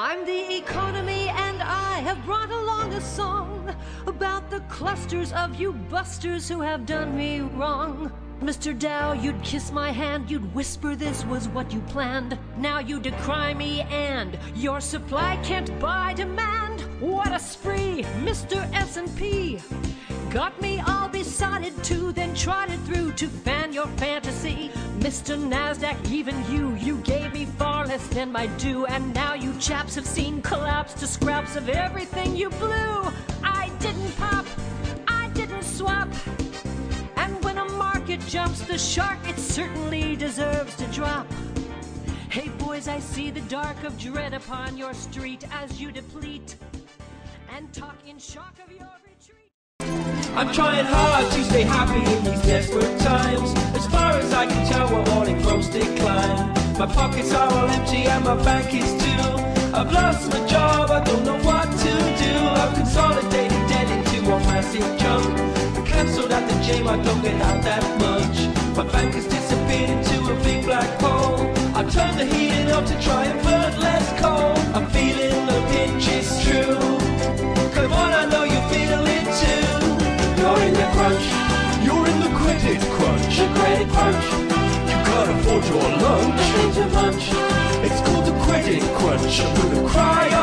I'm the economy and I have brought along a song about the clusters of you busters who have done me wrong. Mr. Dow, you'd kiss my hand, you'd whisper this was what you planned. Now you decry me and your supply can't buy demand. What a spree, Mr. S&P. Got me all besotted too, then trotted through to fan your fantasy. Mr. NASDAQ, even you, you gave me than my due. And now you chaps have seen collapse to scraps of everything you blew. I didn't pop, I didn't swap. And when a market jumps the shark, it certainly deserves to drop. Hey boys, I see the dark of dread upon your street as you deplete and talk in shock of your retreat. I'm trying hard to stay happy in these desperate times. As far as I can My pockets are all empty and my bank is too. I've lost my job, I don't know what to do. I've consolidated debt into a massive chunk. I cancelled at the gym, I don't get out that much. My bank has disappeared into a big black hole. I turned the heating up to try and burn less coal. I'm feeling the pinch is true. Come on, I know you feel it too. You're in the crunch, You're in the credit crunch. the credit crunch. You can't afford your lunch. I'm gonna cry